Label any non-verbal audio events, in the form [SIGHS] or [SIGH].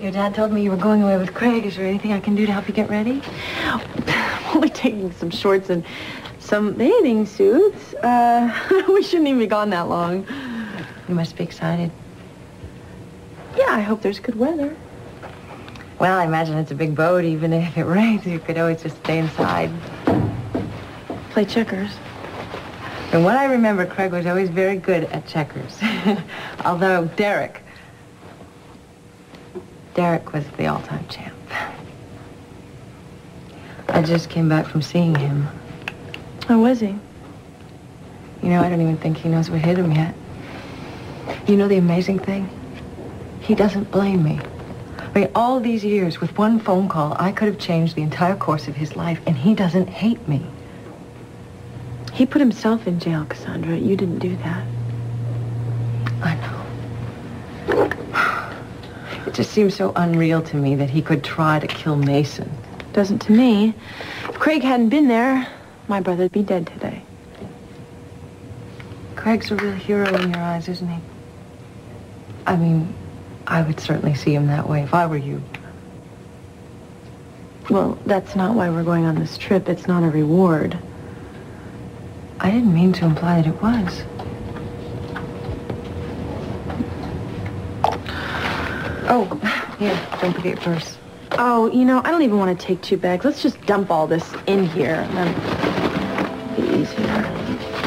Your dad told me you were going away with Craig. Is there anything I can do to help you get ready? [LAUGHS] I'm only taking some shorts and some bathing suits. Uh, [LAUGHS] we shouldn't even be gone that long. You must be excited. Yeah, I hope there's good weather. Well, I imagine it's a big boat. Even if it [LAUGHS] rains, you could always just stay inside. Play checkers. From what I remember, Craig was always very good at checkers. Although Derek, Derek was the all-time champ. I just came back from seeing him. How was he? You know, I don't even think he knows what hit him yet. You know the amazing thing? He doesn't blame me. I mean, all these years, with one phone call, I could have changed the entire course of his life, and he doesn't hate me. He put himself in jail, Cassandra. You didn't do that. I know. It just seems so unreal to me that he could try to kill Mason. Doesn't to me. If Craig hadn't been there, my brother'd be dead today. Craig's a real hero in your eyes, isn't he? I mean, I would certainly see him that way if I were you. Well, that's not why we're going on this trip. It's not a reward. I didn't mean to imply that it was. Oh, [SIGHS] here, don't forget your purse. Oh, you know, I don't even want to take two bags. Let's just dump all this in here and then be easier.